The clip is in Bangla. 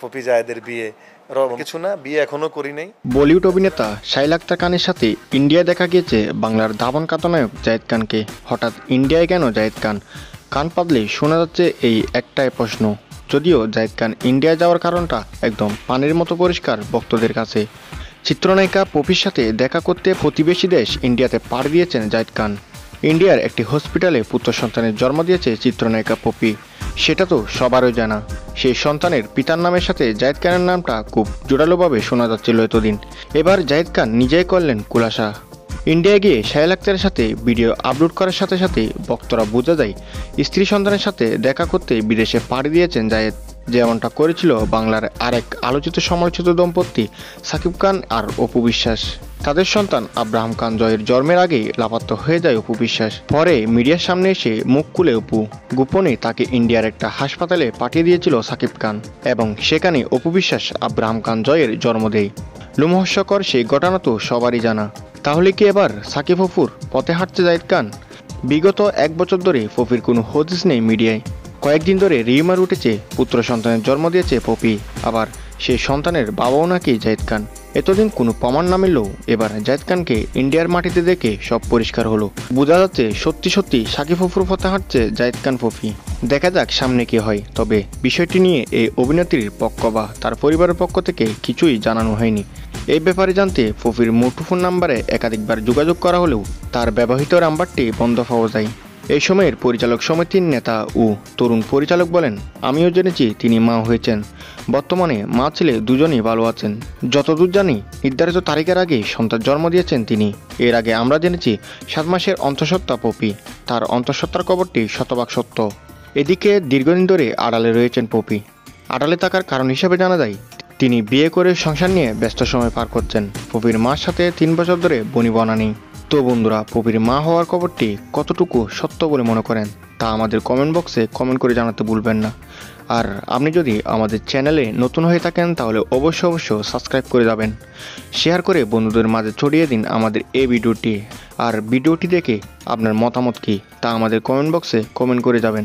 পপি জায়েদের বিয়ে। কিছু না বিয়ে এখনও করি নাই। বলিউড অভিনেতা শাইল আক্তার খানের সাথে ইন্ডিয়া দেখা গিয়েছে বাংলার দাবান কাতনায়ক জায়েদ খানকে। হঠাৎ ইন্ডিয়ায় কেন জায়েদ খান? কান পাতলে শোনা যাচ্ছে এই একটাই প্রশ্ন। যদিও জায়েদ খান ইন্ডিয়া যাওয়ার কারণটা একদম পানির মতো পরিষ্কার ভক্তদের কাছে। চিত্রনায়িকা পপির সাথে দেখা করতে প্রতিবেশী দেশ ইন্ডিয়াতে পাড়ি দিয়েছেন জায়েদ খান। ইন্ডিয়ার একটি হসপিটালে পুত্র সন্তানের জন্ম দিয়েছে চিত্রনায়িকা পপি। সেটা তো সবারই জানা। সেই সন্তানের পিতার নামের সাথে জায়েদ খানের নামটা খুব জোরালোভাবে শোনা যাচ্ছিল এতদিন। এবার জায়েদ খান নিজেই করলেন কুলাসা ইন্ডিয়া গিয়ে শাহেল আক্তারের সাথে ভিডিও আপলোড করার সাথে সাথে ভক্তরা বোঝা যায়, স্ত্রী সন্তানের সাথে দেখা করতে বিদেশে পাড়ি দিয়েছেন জায়েদ। যেমনটা করেছিল বাংলার আরেক আলোচিত সমালোচিত দম্পতি সাকিব খান আর অপু বিশ্বাস। তাদের সন্তান আব্রাহাম খান জয়ের জন্মের আগেই লাপাত্তা হয়ে যায় অপু বিশ্বাস। পরে মিডিয়ার সামনে এসে মুখ খুলে অপু। গোপনে তাকে ইন্ডিয়ার একটা হাসপাতালে পাঠিয়ে দিয়েছিল সাকিব খান এবং সেখানে অপু বিশ্বাস আব্রাহাম খান জয়ের জন্ম দেয়। লোমহস্যকর সেই ঘটনা তো সবারই জানা। তাহলে কি এবার সাকিব অপুর পথে হাঁটতে জায়েদ খান? বিগত এক বছর ধরে পপির কোনো হদিস নেই মিডিয়ায়। কয়েকদিন ধরে রিউমার উঠেছে, পুত্র সন্তানের জন্ম দিয়েছে পপি আবার সেই সন্তানের বাবাও নাকি জায়েদ খান। এতদিন কোনো প্রমাণ না মিললেও এবার জায়েদ খানকে ইন্ডিয়ার মাটিতে দেখে সব পরিষ্কার হলো। বোঝা যাচ্ছে সত্যি সত্যি সাকিব অপুর পথে হাঁটছে জায়েদ খান পপি দেখা যাক সামনে কি হয়, তবে বিষয়টি নিয়ে এই অভিনেত্রীর পক্ষ বা তার পরিবারের পক্ষ থেকে কিছুই জানানো হয়নি। এই ব্যাপারে জানতে পপির মুঠোফোন নাম্বারে একাধিকবার যোগাযোগ করা হলেও তার ব্যবহৃত নাম্বারটি বন্ধ পাওয়া যায়। এই সময়ের পরিচালক সমিতির নেতা ও তরুণ পরিচালক বলেন, আমিও জেনেছি তিনি মা হয়েছেন। বর্তমানে মা ছেলে দুজনই ভালো আছেন। যতদূর জানি, নির্ধারিত তারিখের আগে সন্তান জন্ম দিয়েছেন তিনি। এর আগে আমরা জেনেছি সাত মাসের অন্তঃসত্ত্বা পপি। তার অন্তঃসত্ত্বার খবরটি শতভাগ সত্য। এদিকে দীর্ঘদিন ধরে আড়ালে রয়েছেন পপি। আড়ালে থাকার কারণ হিসেবে জানা যায়, তিনি বিয়ে করে সংসার নিয়ে ব্যস্ত সময় পার করছেন। পপির মার সাথে তিন বছর ধরে বনিবনা নেই তো বন্ধুরা পপির মা হওয়ার খবরটি কতটুকু সত্য বলে মনে করেন, তা আমাদের কমেন্ট বক্সে কমেন্ট করে জানাতে ভুলবেন না। আর আপনি যদি আমাদের চ্যানেলে নতুন হয়ে থাকেন, তাহলে অবশ্যই অবশ্য সাবস্ক্রাইব করে যাবেন। শেয়ার করে বন্ধুদের মাঝে ছড়িয়ে দিন আমাদের এই ভিডিওটি। আর ভিডিওটি দেখে আপনার মতামত কী, তা আমাদের কমেন্ট বক্সে কমেন্ট করে যাবেন।